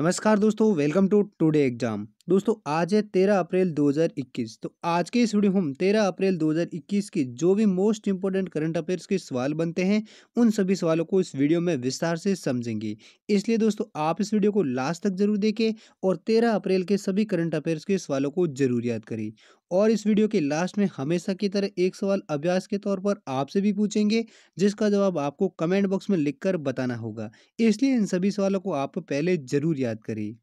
नमस्कार दोस्तों welcome to today exam दोस्तों, आज है तेरह अप्रैल 2021 तो आज के इस वीडियो हम तेरह अप्रैल 2021 की जो भी मोस्ट इंपॉर्टेंट करंट अफेयर्स के सवाल बनते हैं, उन सभी सवालों को इस वीडियो में विस्तार से समझेंगे। इसलिए दोस्तों, आप इस वीडियो को लास्ट तक ज़रूर देखें और तेरह अप्रैल के सभी करंट अफेयर्स के सवालों को ज़रूर याद करें। और इस वीडियो के लास्ट में हमेशा की तरह एक सवाल अभ्यास के तौर पर आपसे भी पूछेंगे, जिसका जवाब आपको कमेंट बॉक्स में लिखकर बताना होगा। इसलिए इन सभी सवालों को आप पहले ज़रूर याद करें।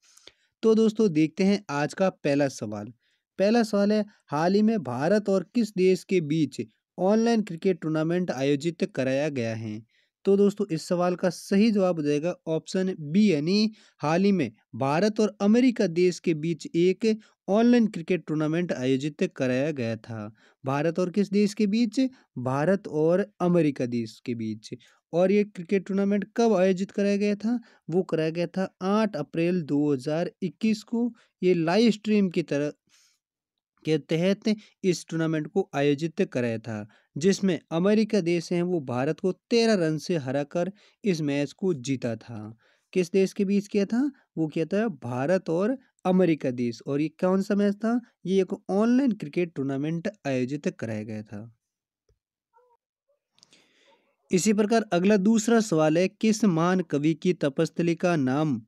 तो दोस्तों देखते हैं आज का पहला सवाल। पहला सवाल है, हाल ही में भारत और किस देश के बीच ऑनलाइन क्रिकेट टूर्नामेंट आयोजित कराया गया है? तो दोस्तों इस सवाल का सही जवाब हो जाएगा ऑप्शन बी, यानी हाल ही में भारत और अमेरिका देश के बीच एक ऑनलाइन क्रिकेट टूर्नामेंट आयोजित कराया गया था। भारत और किस देश के बीच? भारत और अमेरिका देश के बीच। और ये क्रिकेट टूर्नामेंट कब आयोजित कराया गया था? वो कराया गया था 8 अप्रैल 2021 को। ये लाइव स्ट्रीम की तरह, के तहत इस टूर्नामेंट को आयोजित कराया था, जिसमें अमेरिका देश है वो भारत को तेरह रन से हराकर इस मैच को जीता था। किस देश के बीच किया था? वो किया था भारत और अमेरिका देश। और ये कौन सा मैच था? ये एक ऑनलाइन क्रिकेट टूर्नामेंट आयोजित कराया गया था। इसी प्रकार अगला दूसरा सवाल है, किस महान कवि की तपस्थली का नाम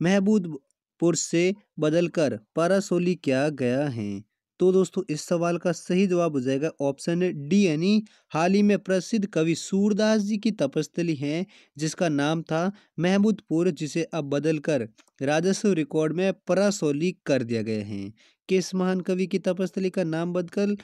महबूबपुर से बदलकर पारासोली किया गया है? तो दोस्तों, इस सवाल का सही जवाब हो जाएगा ऑप्शन डी, यानी हाल ही में प्रसिद्ध कवि सूरदास जी की तपस्थली है, जिसका नाम था महमूदपुर जिसे अब बदलकर राजस्व रिकॉर्ड में परासोली कर दिया गया है। किस महान कवि की तपस्थली का नाम बदलकर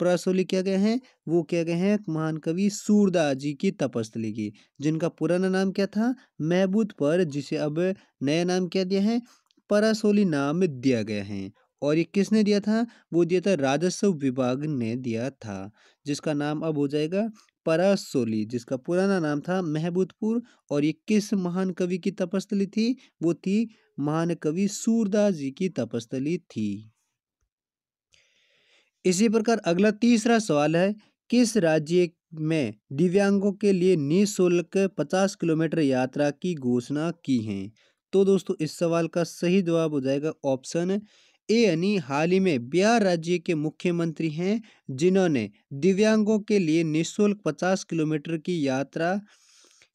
परासोली किया गया है? वो क्या गया है? महान कवि सूरदास जी की तपस्थली की, जिनका पुराना नाम क्या था? महबूद पर, जिसे अब नया नाम क्या दिया है? परासोली नाम दिया गया है। और ये किसने दिया था? वो दिया था राजस्व विभाग ने दिया था, जिसका नाम अब हो जाएगा परासोली, जिसका पुराना नाम था महबूदपुर और ये किस महान कवि की तपस्थली थी? वो थी महान कवि सूरदास जी की तपस्थली थी। इसी प्रकार अगला तीसरा सवाल है, किस राज्य में दिव्यांगों के लिए निःशुल्क पचास किलोमीटर यात्रा की घोषणा की है? तो दोस्तों, इस सवाल का सही जवाब हो जाएगा ऑप्शन ए, यानी हाल ही में बिहार राज्य के मुख्यमंत्री हैं, जिन्होंने दिव्यांगों के लिए निःशुल्क पचास किलोमीटर की यात्रा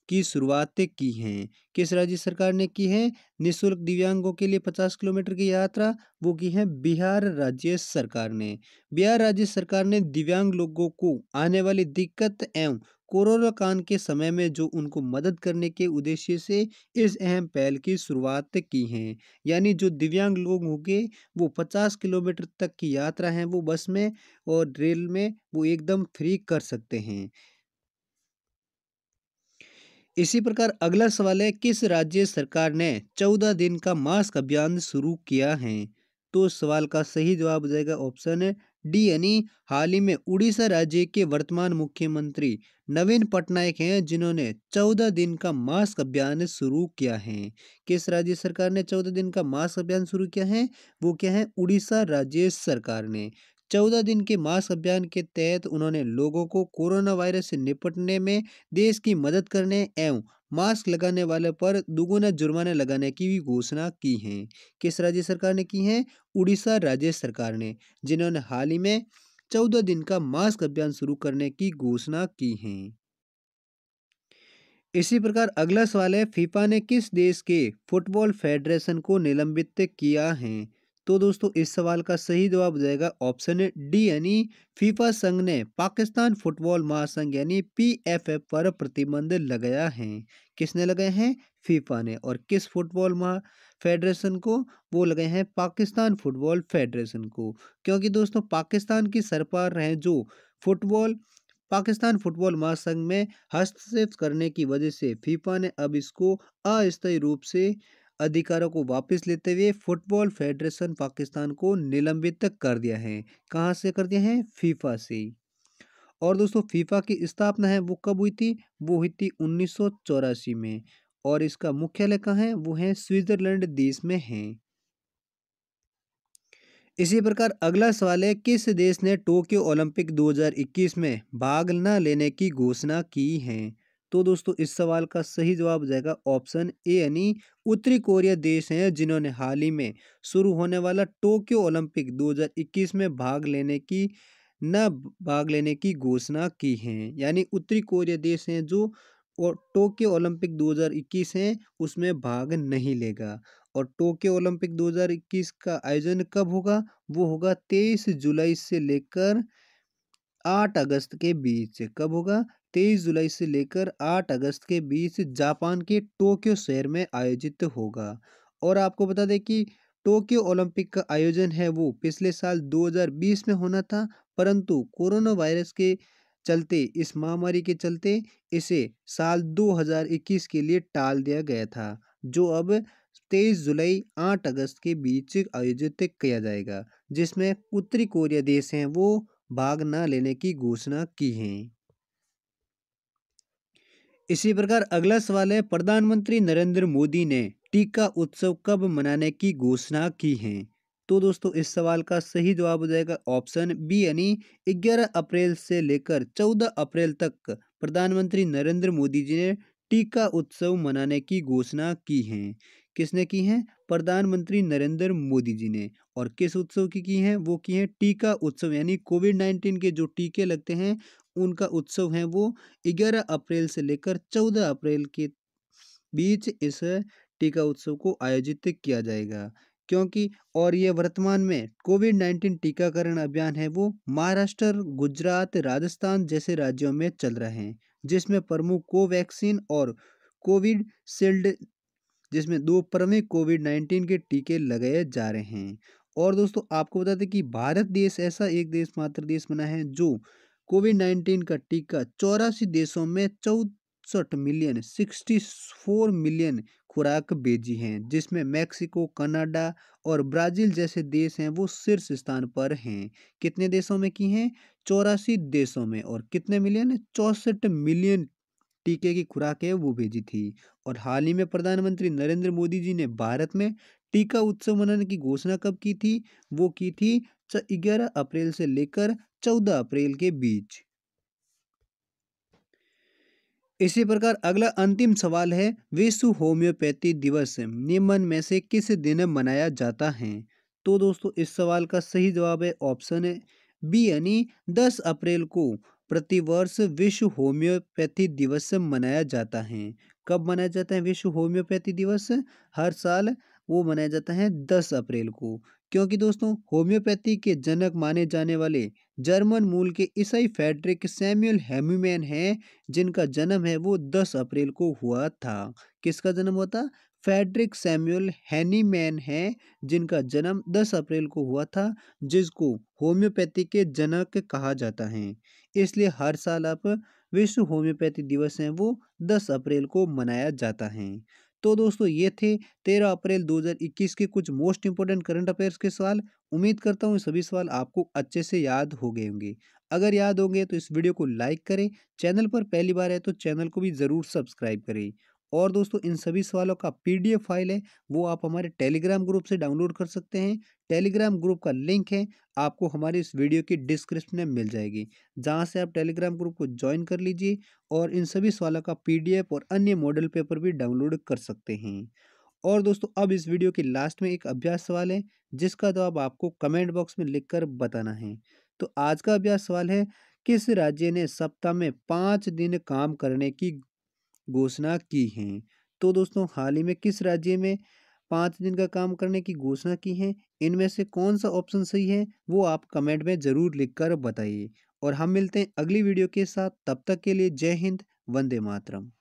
की शुरुआत की हैं। किस राज्य सरकार ने की है? निःशुल्क दिव्यांगों के लिए पचास किलोमीटर की यात्रा, वो की है बिहार राज्य सरकार ने। बिहार राज्य सरकार ने दिव्यांग लोगों को आने वाली दिक्कत एवं कोरोना काल के समय में जो उनको मदद करने के उद्देश्य से इस अहम पहल की शुरुआत की है। यानी जो दिव्यांग लोग होंगे, वो पचास किलोमीटर तक की यात्रा है, वो बस में और रेल में वो एकदम फ्री कर सकते हैं। इसी प्रकार अगला सवाल है, किस राज्य सरकार ने चौदह दिन का मास्क अभियान शुरू किया है? तो सवाल का सही जवाब हो जाएगा ऑप्शन डी, यानी हाल ही में उड़ीसा राज्य के वर्तमान मुख्यमंत्री नवीन पटनायक हैं, जिन्होंने चौदह दिन का मास्क अभियान शुरू किया है। किस राज्य सरकार ने चौदह दिन का मास्क अभियान शुरू किया है? वो क्या है उड़ीसा राज्य सरकार ने। चौदह दिन के मास्क अभियान के तहत उन्होंने लोगों को कोरोना वायरस से निपटने में देश की मदद करने एवं मास्क लगाने वाले पर दुगुना जुर्माने लगाने की भी घोषणा की है। किस राज्य सरकार ने की है? उड़ीसा राज्य सरकार ने, जिन्होंने हाल ही में चौदह दिन का मास्क अभियान शुरू करने की घोषणा की है। इसी प्रकार अगला सवाल है, फीफा ने किस देश के फुटबॉल फेडरेशन को निलंबित किया है? तो दोस्तों, इस सवाल का सही जवाब हो जाएगा ऑप्शन डी, यानी फीफा संघ ने पाकिस्तान फुटबॉल महासंघ, यानी पीएफएफ पर प्रतिबंध लगाया है। किसने लगाए हैं? फीफा ने। और किस फुटबॉल महा फेडरेशन को? वो लगाए हैं पाकिस्तान फुटबॉल फेडरेशन को। क्योंकि दोस्तों, पाकिस्तान की सरकार है जो फुटबॉल, पाकिस्तान फुटबॉल महासंघ में हस्तक्षेप करने की वजह से फीफा ने अब इसको अस्थायी रूप से अधिकारों को वापस लेते हुए फुटबॉल फेडरेशन पाकिस्तान को निलंबित कर दिया है। कहाँ से कर दिया है? फीफा से। और दोस्तों, फीफा की स्थापना है वो कब हुई थी? वो हुई थी उन्नीस में। और इसका मुख्यालय कहाँ है? वो है स्विट्जरलैंड देश में है। इसी प्रकार अगला सवाल है, किस देश ने टोक्यो ओलंपिक 2021 में भाग न लेने की घोषणा की है? तो दोस्तों, इस सवाल का सही जवाब हो जाएगा ऑप्शन ए, यानी उत्तरी कोरिया देश है जिन्होंने हाल ही में शुरू होने वाला टोक्यो ओलंपिक 2021 में भाग लेने की, न भाग लेने की घोषणा की है। यानी उत्तरी कोरिया देश हैं जो और टोक्यो ओलंपिक 2021 है, उसमें भाग नहीं लेगा। और टोक्यो ओलंपिक 2021 का आयोजन कब होगा? वो होगा 23 जुलाई से लेकर 8 अगस्त के बीच। कब होगा? 23 जुलाई से लेकर आठ अगस्त के बीच जापान के टोक्यो शहर में आयोजित होगा। और आपको बता दें कि टोक्यो ओलंपिक का आयोजन है वो पिछले साल 2020 में होना था, परंतु कोरोना वायरस के चलते, इस महामारी के चलते इसे साल 2021 के लिए टाल दिया गया था, जो अब 23 जुलाई 8 अगस्त के बीच आयोजित किया जाएगा, जिसमें उत्तरी कोरिया देश हैं वो भाग न लेने की घोषणा की है। इसी प्रकार अगला सवाल है, प्रधानमंत्री नरेंद्र मोदी ने टीका उत्सव कब मनाने की घोषणा की है? तो दोस्तों, इस सवाल का सही जवाब हो जाएगा ऑप्शन बी, यानी 11 अप्रैल से लेकर 14 अप्रैल तक प्रधानमंत्री नरेंद्र मोदी जी ने टीका उत्सव मनाने की घोषणा की है। किसने की है? प्रधानमंत्री नरेंद्र मोदी जी ने और किस उत्सव की की है? वो की है टीका उत्सव, यानी कोविड नाइन्टीन के जो टीके लगते हैं, उनका उत्सव है वो ग्यारह अप्रैल से लेकर चौदह अप्रैल के बीच इस टीका उत्सव को आयोजित किया जाएगा। क्योंकि, और ये वर्तमान में कोविड नाइन्टीन टीकाकरण अभियान है वो महाराष्ट्र, गुजरात, राजस्थान जैसे राज्यों में चल रहे हैं, जिसमें प्रमुख कोवैक्सीन और कोविड शील्ड जिसमें दो प्रमुख कोविड नाइन्टीन के टीके लगाए जा रहे हैं। और दोस्तों, आपको बता दें कि भारत देश ऐसा एक देश मात्र देश बना है जो कोविड नाइन्टीन का टीका चौरासी देशों में चौसठ मिलियन सिक्सटी फोर मिलियन खुराक भेजी हैं, जिसमें मैक्सिको, कनाडा और ब्राज़ील जैसे देश हैं वो शीर्ष स्थान पर हैं। कितने देशों में की हैं? चौरासी देशों में और कितने मिलियन? चौंसठ मिलियन टीके की खुराक है वो भेजी थी। और हाल ही में प्रधानमंत्री नरेंद्र मोदी जी ने भारत में टीका उत्सव मनाने की घोषणा कब की थी? वो की थी ग्यारह अप्रैल से लेकर चौदह अप्रैल के बीच। इसी प्रकार अगला अंतिम सवाल है, विश्व होम्योपैथी दिवस निम्न में से किस दिन मनाया जाता है? तो दोस्तों, इस सवाल का सही जवाब है ऑप्शन बी यानी 10 अप्रैल को। प्रतिवर्ष विश्व होम्योपैथी दिवस मनाया जाता है। कब मनाया जाता है विश्व होम्योपैथी दिवस? हर साल वो मनाया जाता है 10 अप्रैल को। क्योंकि दोस्तों, होम्योपैथी के जनक माने जाने वाले जर्मन मूल के ईसाई फैड्रिक सैमुअल हेम्यूमैन हैं, जिनका जन्म है वो 10 अप्रैल को हुआ था। किसका जन्म हुआ था? फैड्रिक सैमुअल हैनीमैन है, जिनका जन्म 10 अप्रैल को हुआ था, जिसको होम्योपैथी के जनक कहा जाता है। इसलिए हर साल आप विश्व होम्योपैथी दिवस हैं, वो 10 अप्रैल को मनाया जाता है। तो दोस्तों, ये थे तेरह अप्रैल 2021 के कुछ मोस्ट इंपॉर्टेंट करंट अफेयर्स के सवाल। उम्मीद करता हूँ सभी सवाल आपको अच्छे से याद हो गए होंगे। अगर याद होंगे तो इस वीडियो को लाइक करें। चैनल पर पहली बार है तो चैनल को भी ज़रूर सब्सक्राइब करें। और दोस्तों, इन सभी सवालों का पीडीएफ फ़ाइल है, वो आप हमारे टेलीग्राम ग्रुप से डाउनलोड कर सकते हैं। टेलीग्राम ग्रुप का लिंक है, आपको हमारे इस वीडियो की डिस्क्रिप्शन में मिल जाएगी। जहाँ से आप टेलीग्राम ग्रुप को ज्वाइन कर लीजिए और इन सभी सवालों का पीडीएफ और अन्य मॉडल पेपर भी डाउनलोड कर सकते हैं। और दोस्तों, अब इस वीडियो के लास्ट में एक अभ्यास सवाल है, जिसका जवाब आपको कमेंट बॉक्स में लिख बताना है। तो आज का अभ्यास सवाल है, किस राज्य ने सप्ताह में पाँच दिन काम करने की घोषणा की है। तो दोस्तों, हाल ही में किस राज्य में पाँच दिन का काम करने की घोषणा की है? इनमें से कौन सा ऑप्शन सही है, वो आप कमेंट में ज़रूर लिखकर बताइए। और हम मिलते हैं अगली वीडियो के साथ। तब तक के लिए जय हिंद, वंदे मातरम।